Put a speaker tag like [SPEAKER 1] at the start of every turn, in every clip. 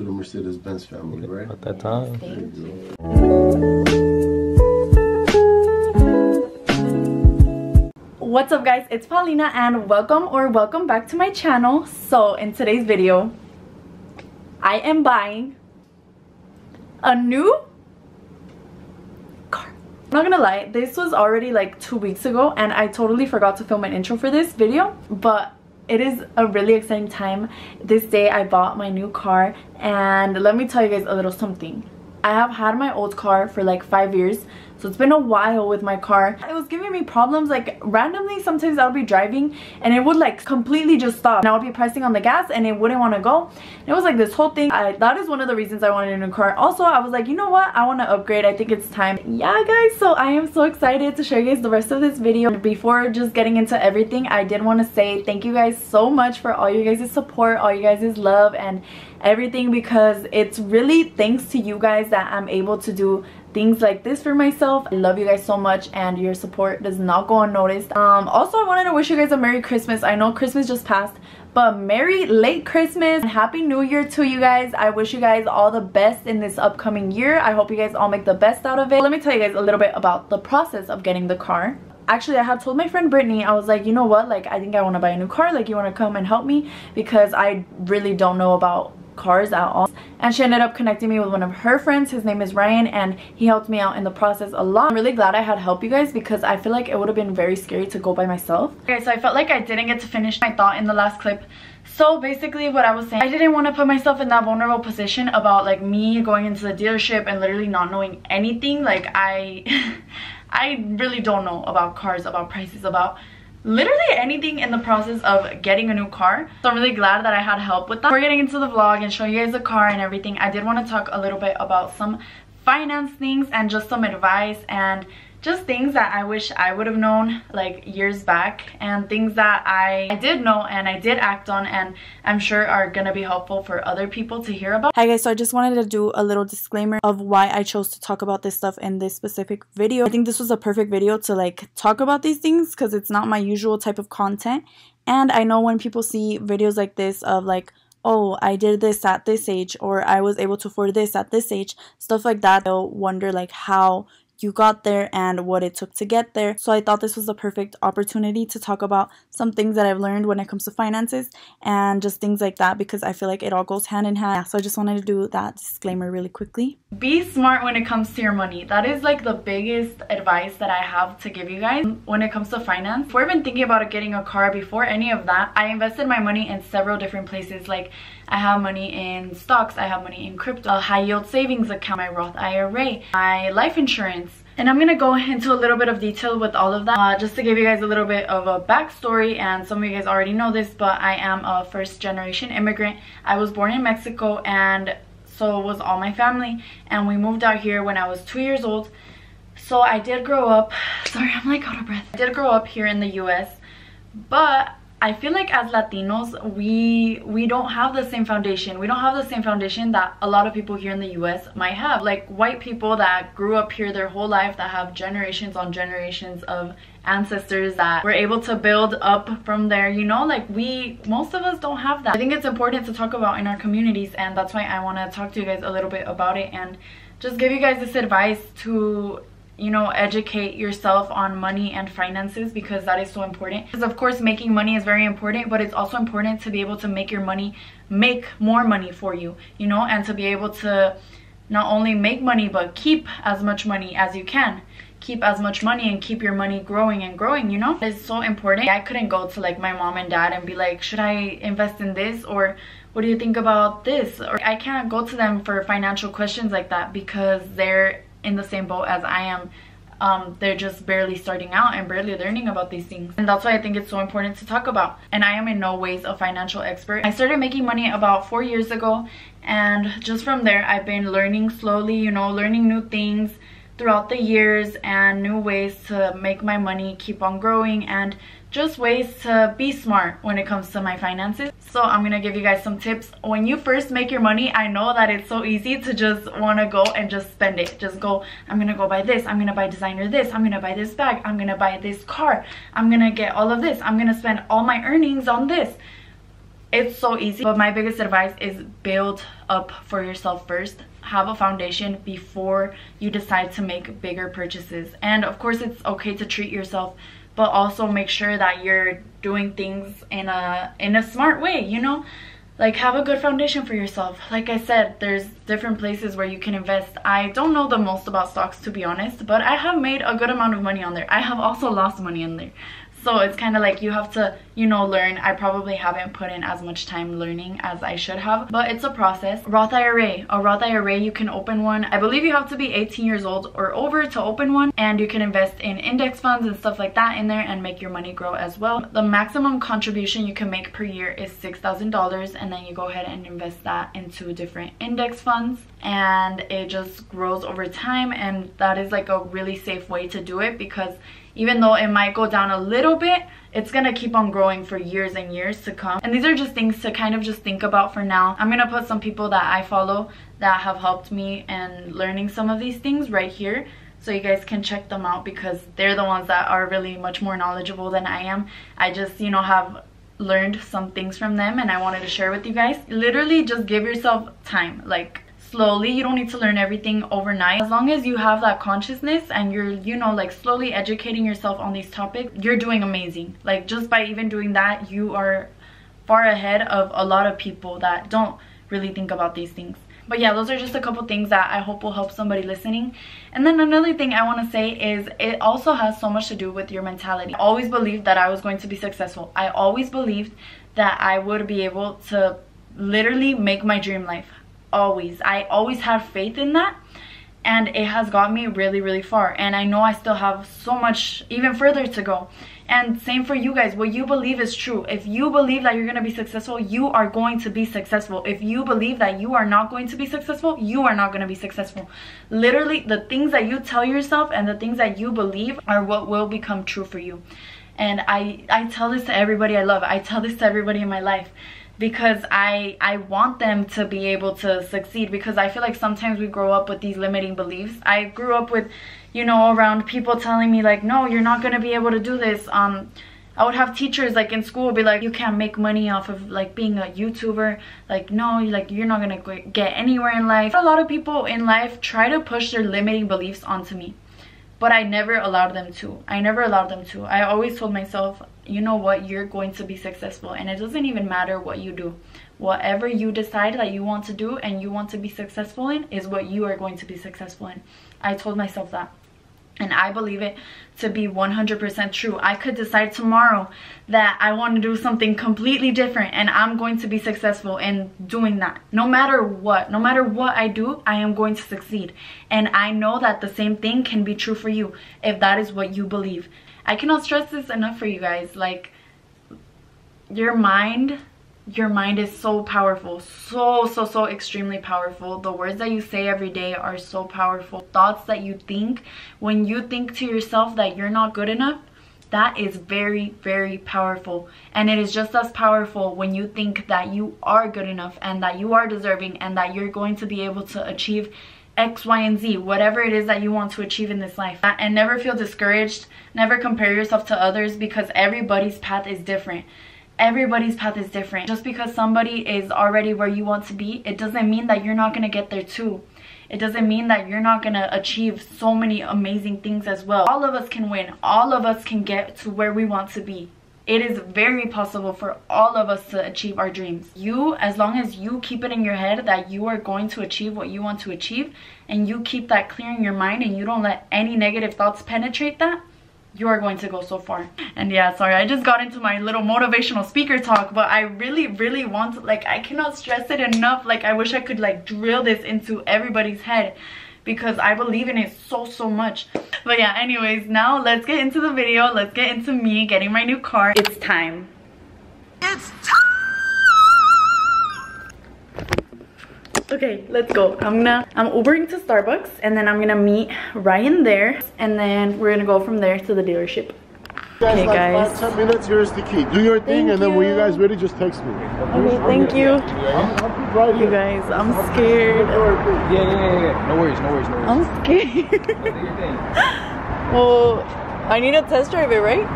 [SPEAKER 1] to the Mercedes-Benz family, right?
[SPEAKER 2] At that time.
[SPEAKER 3] Thank you. What's up guys, it's Paulina and welcome or welcome back to my channel. So in today's video, I am buying a new car. I'm not gonna lie, this was already like two weeks ago and I totally forgot to film an intro for this video, but it is a really exciting time. This day I bought my new car and let me tell you guys a little something. I have had my old car for like five years so it's been a while with my car. It was giving me problems like randomly sometimes I'll be driving and it would like completely just stop. And I would be pressing on the gas and it wouldn't want to go. And it was like this whole thing. I, that is one of the reasons I wanted a new car. Also I was like you know what? I want to upgrade. I think it's time. Yeah guys so I am so excited to show you guys the rest of this video. Before just getting into everything I did want to say thank you guys so much for all you guys' support all you guys' love and everything because it's really thanks to you guys that I'm able to do things like this for myself. I love you guys so much and your support does not go unnoticed. Um, also, I wanted to wish you guys a Merry Christmas. I know Christmas just passed, but Merry late Christmas and Happy New Year to you guys. I wish you guys all the best in this upcoming year. I hope you guys all make the best out of it. Let me tell you guys a little bit about the process of getting the car actually I had told my friend Brittany I was like you know what like I think I want to buy a new car like you want to come and help me because I really don't know about cars at all. And she ended up connecting me with one of her friends. His name is Ryan and he helped me out in the process a lot. I'm really glad I had help you guys because I feel like it would have been very scary to go by myself. Okay so I felt like I didn't get to finish my thought in the last clip. So basically what I was saying I didn't want to put myself in that vulnerable position about like me going into the dealership and literally not knowing anything. Like I I really don't know about cars about prices about literally anything in the process of getting a new car. So i'm really glad that i had help with that. We're getting into the vlog and show you guys the car and everything. I did want to talk a little bit about some finance things and just some advice and just things that I wish I would have known like years back and things that I, I did know and I did act on and I'm sure are gonna be helpful for other people to hear about. Hi guys, so I just wanted to do a little disclaimer of why I chose to talk about this stuff in this specific video. I think this was a perfect video to like talk about these things because it's not my usual type of content and I know when people see videos like this of like oh, I did this at this age, or I was able to afford this at this age, stuff like that, they'll wonder like how you got there and what it took to get there. So I thought this was the perfect opportunity to talk about some things that I've learned when it comes to finances and just things like that because I feel like it all goes hand in hand. So I just wanted to do that disclaimer really quickly. Be smart when it comes to your money. That is like the biggest advice that I have to give you guys when it comes to finance. Before even thinking about getting a car, before any of that, I invested my money in several different places like I have money in stocks, I have money in crypto, a high yield savings account, my Roth IRA, my life insurance. And I'm gonna go into a little bit of detail with all of that uh, just to give you guys a little bit of a backstory and some of you guys already know this but I am a first generation immigrant. I was born in Mexico and so was all my family and we moved out here when I was two years old. So I did grow up, sorry I'm like out of breath. I did grow up here in the US but I feel like as Latinos, we we don't have the same foundation. We don't have the same foundation that a lot of people here in the US might have. Like white people that grew up here their whole life that have generations on generations of ancestors that were able to build up from there, you know? Like we, most of us don't have that. I think it's important to talk about in our communities and that's why I want to talk to you guys a little bit about it and just give you guys this advice to you know educate yourself on money and finances because that is so important. Because of course making money is very important but it's also important to be able to make your money make more money for you you know and to be able to not only make money but keep as much money as you can. Keep as much money and keep your money growing and growing you know? It's so important. I couldn't go to like my mom and dad and be like should i invest in this? Or what do you think about this? Or i can't go to them for financial questions like that because they're in the same boat as I am. Um, they're just barely starting out and barely learning about these things. And that's why I think it's so important to talk about. And I am in no ways a financial expert. I started making money about four years ago. And just from there, I've been learning slowly, you know, learning new things throughout the years and new ways to make my money keep on growing and just ways to be smart when it comes to my finances. So I'm gonna give you guys some tips. When you first make your money, I know that it's so easy to just wanna go and just spend it. Just go, I'm gonna go buy this, I'm gonna buy designer this, I'm gonna buy this bag, I'm gonna buy this car, I'm gonna get all of this, I'm gonna spend all my earnings on this. it's so easy but my biggest advice is build up for yourself first have a foundation before you decide to make bigger purchases and of course it's okay to treat yourself but also make sure that you're doing things in a in a smart way you know? Like have a good foundation for yourself. Like i said there's different places where you can invest. I don't know the most about stocks to be honest but i have made a good amount of money on there. I have also lost money in there so it's kind of like you have to you know learn. I probably haven't put in as much time learning as i should have but it's a process. Roth ira a. Roth ira you can open one. I believe you have to be 18 years old or over to open one and you can invest in index funds and stuff like that in there and make your money grow as well. The maximum contribution you can make per year is six thousand dollars and then you go ahead and invest that into different index funds and it just grows over time and that is like a really safe way to do it because even though it might go down a little bit it's gonna keep on growing for years and years to come. And these are just things to kind of just think about for now. I'm gonna put some people that i follow that have helped me in learning some of these things right here so you guys can check them out because they're the ones that are really much more knowledgeable than i am. I just you know have learned some things from them and i wanted to share with you guys. Literally just give yourself time like slowly you don't need to learn everything overnight. As long as you have that consciousness and you're you know like slowly educating yourself on these topics you're doing amazing. Like just by even doing that you are far ahead of a lot of people that don't really think about these things. But yeah those are just a couple things that i hope will help somebody listening. And then another thing i want to say is it also has so much to do with your mentality. I always believed that i was going to be successful. I always believed that i would be able to literally make my dream life always i always have faith in that and it has got me really really far and i know i still have so much even further to go. And same for you guys what you believe is true. If you believe that you're going to be successful you are going to be successful. If you believe that you are not going to be successful you are not going to be successful. Literally the things that you tell yourself and the things that you believe are what will become true for you. And i i tell this to everybody i love. I tell this to everybody in my life because I I want them to be able to succeed because I feel like sometimes we grow up with these limiting beliefs. I grew up with, you know, around people telling me like, "No, you're not going to be able to do this." Um I would have teachers like in school be like, "You can't make money off of like being a YouTuber." Like, "No, like you're not to get anywhere in life." A lot of people in life try to push their limiting beliefs onto me but I never allowed them to. I never allowed them to. I always told myself, you know what, you're going to be successful. And it doesn't even matter what you do. Whatever you decide that you want to do and you want to be successful in is what you are going to be successful in. I told myself that and I believe it to be 100% true. I could decide tomorrow that I want to do something completely different and I'm going to be successful in doing that. No matter what, no matter what I do, I am going to succeed. And I know that the same thing can be true for you if that is what you believe. I cannot stress this enough for you guys. Like, your mind your mind is so powerful so so so extremely powerful the words that you say every day are so powerful thoughts that you think when you think to yourself that you're not good enough that is very very powerful and it is just as powerful when you think that you are good enough and that you are deserving and that you're going to be able to achieve X, Y, and Z, whatever it is that you want to achieve in this life. And never feel discouraged. Never compare yourself to others because everybody's path is different. Everybody's path is different. Just because somebody is already where you want to be it doesn't mean that you're not going to get there too. It doesn't mean that you're not going to achieve so many amazing things as well. All of us can win. All of us can get to where we want to be it is very possible for all of us to achieve our dreams. You as long as you keep it in your head that you are going to achieve what you want to achieve and you keep that clear in your mind and you don't let any negative thoughts penetrate that you are going to go so far. And yeah sorry i just got into my little motivational speaker talk but i really really want like i cannot stress it enough. Like i wish i could like drill this into everybody's head because i believe in it so so much. But yeah anyways now let's get into the video. Let's get into me getting my new car. It's time. It's time! Okay, let's go. I'm gonna, I'm Ubering to Starbucks and then I'm gonna meet Ryan there and then we're gonna go from there to the dealership.
[SPEAKER 2] Guys, okay, like guys. Five, 10 minutes, here's the key. Do your thing thank and then when you guys ready, just text me.
[SPEAKER 3] Okay, thank you. I'm, right you guys, I'm scared.
[SPEAKER 4] Yeah, yeah, yeah, yeah. No worries, no worries, no worries.
[SPEAKER 3] I'm scared. well, I need a test drive it, right?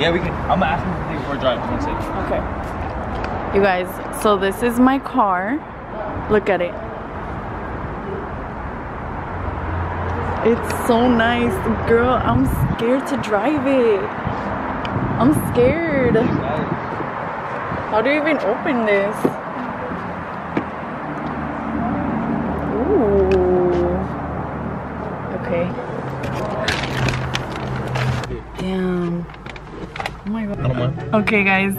[SPEAKER 4] Yeah, we can. I'm gonna ask him before I drive. One second.
[SPEAKER 3] Okay. You guys, so this is my car. Look at it. It's so nice. Girl, I'm scared to drive it. I'm scared. How do you even open this? Ooh. Okay. Damn. Oh my god.
[SPEAKER 4] I don't mind.
[SPEAKER 3] Okay, guys.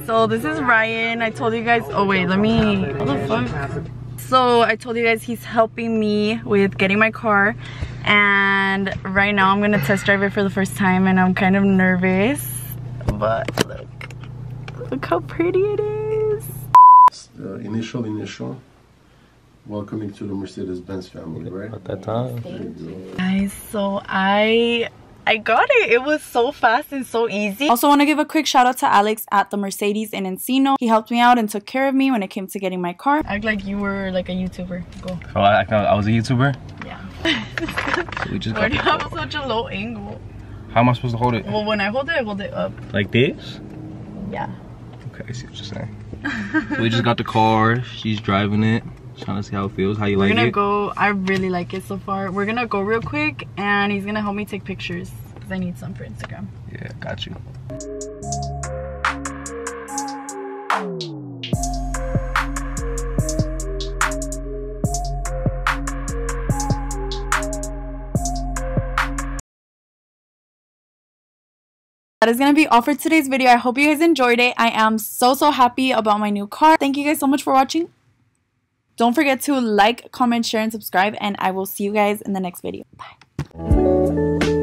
[SPEAKER 3] so this is Ryan. I told you guys. Oh wait, let me. What the fuck? So I told you guys he's helping me with getting my car, and right now I'm gonna test drive it for the first time, and I'm kind of nervous. But look, look how pretty it is.
[SPEAKER 1] Uh, initial, initial. Welcoming to the Mercedes-Benz family, right?
[SPEAKER 4] At that time.
[SPEAKER 1] There you go.
[SPEAKER 3] Guys, so I I got it. It was so fast and so easy. Also want to give a quick shout out to Alex at the Mercedes in Encino. He helped me out and took care of me when it came to getting my car. Act like you were like a YouTuber. Go.
[SPEAKER 4] Oh, I, I was a YouTuber.
[SPEAKER 3] Yeah.
[SPEAKER 4] We just
[SPEAKER 3] Why do you have such a low angle?
[SPEAKER 4] How am I supposed to hold it?
[SPEAKER 3] Well, when I hold it, I hold it up.
[SPEAKER 4] Like this?
[SPEAKER 3] Yeah.
[SPEAKER 4] Okay, I see what you're saying. so we just got the car. She's driving it. Trying to see how it feels. How you
[SPEAKER 3] We're
[SPEAKER 4] like it.
[SPEAKER 3] We're gonna go. I really like it so far. We're gonna go real quick, and he's gonna help me take pictures because I need some for Instagram.
[SPEAKER 4] Yeah, got you.
[SPEAKER 3] That is gonna be all for today's video. I hope you guys enjoyed it. I am so so happy about my new car. Thank you guys so much for watching. Don't forget to like, comment, share, and subscribe, and I will see you guys in the next video. Bye.